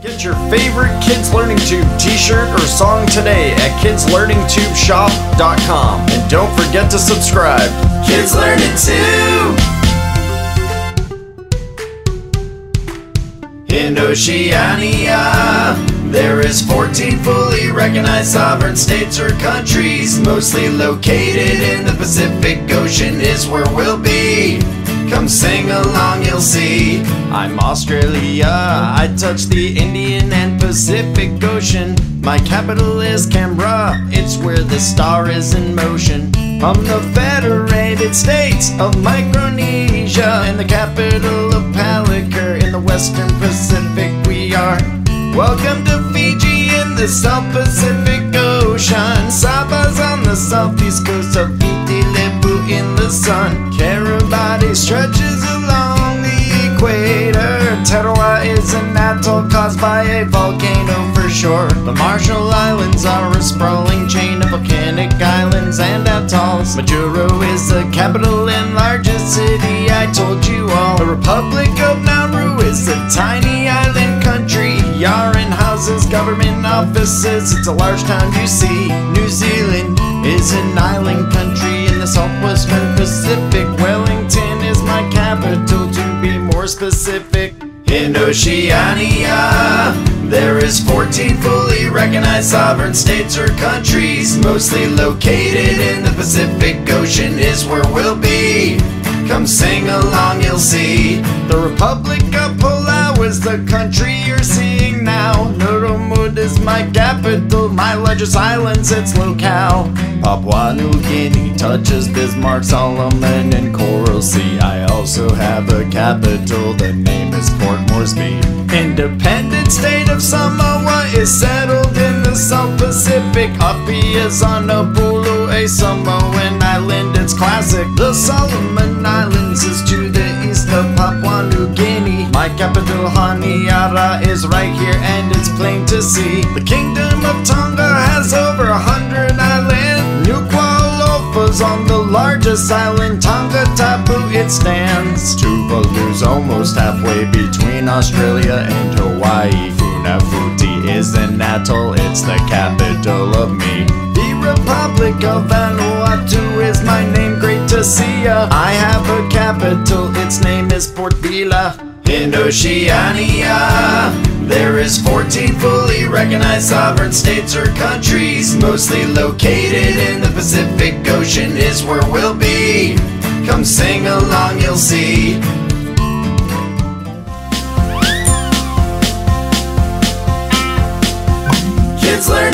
Get your favorite Kids Learning Tube t-shirt or song today at kidslearningtubeshop.com and don't forget to subscribe. Kids Learning Tube! In Oceania, there is 14 fully recognized sovereign states or countries, mostly located in the Pacific Ocean is where we'll be. Come sing along, you'll see. I'm Australia, I touch the Indian and Pacific Ocean. My capital is Canberra, it's where the star is in motion. I'm the Federated States of Micronesia and the capital of Palikir in the Western Pacific we are. Welcome to Fiji in the South Pacific Ocean. Suva's on the southeast coast of sun. Stretches along the equator. Tarawa is an atoll caused by a volcano for sure. The Marshall Islands are a sprawling chain of volcanic islands and atolls. Majuro is the capital and largest city, I told you all. The Republic of Nauru is a tiny island country. Yaren houses government offices, it's a large town you see. New Zealand is an island country the southwestern Pacific. Wellington is my capital to be more specific. In Oceania, there is 14 fully recognized sovereign states or countries, mostly located in the Pacific Ocean is where we'll be. Come sing along, you'll see. The Republic of Palau is the country you're seeing now. Ngerulmud is my capital, my largest island's its locale. Papua New Guinea touches Bismarck, Solomon, and Coral Sea. I also have a capital, the name is Port Moresby. Independent state of Samoa is settled in the South Pacific. Apia is on Upolu, a Samoan island, it's classic. The Solomon Islands is to the east of Papua capital, Honiara, is right here and it's plain to see. The Kingdom of Tonga has over a hundred islands. New Kualofa's on the largest island, Tonga Tapu it stands. Tuvalu's almost halfway between Australia and Hawaii. Funafuti is an atoll, it's the capital of me. The Republic of Vanuatu is my name, great to see ya. I have a capital, its name is Port Vila. In Oceania, there is 14 fully recognized sovereign states or countries, mostly located in the Pacific Ocean is where we'll be. Come sing along, you'll see. Kids Tube.